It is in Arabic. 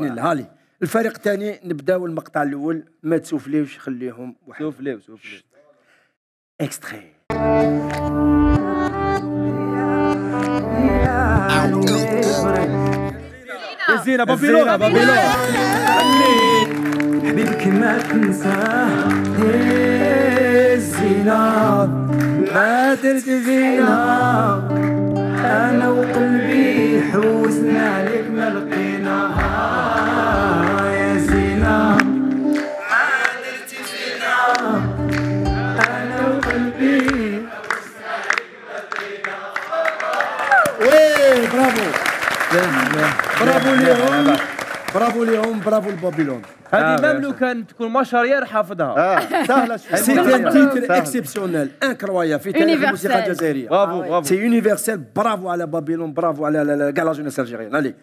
هالي الفريق الثاني نبداو المقطع الأول. ما تسوفليوش خليهم واحد. سوفليو سوفليو. extrait يا زينة بابيلون. بابيلون. حبيبك ما تنساه إيه الزينة ما درت فينا أنا وقلبي حوسنا عليك ما لقيناها oui برافو. برافو ليهم. برافو ليهم برافو لبابيلون هذه même لو كان تكون مشارير حافظها. سهلة شوية c'est un. titre exceptionnel incroyable في تاريخ الموسيقى. الجزائريه برافو برافو c'est universel برافو على بابيلون برافو على كاع la jeunesse algérienne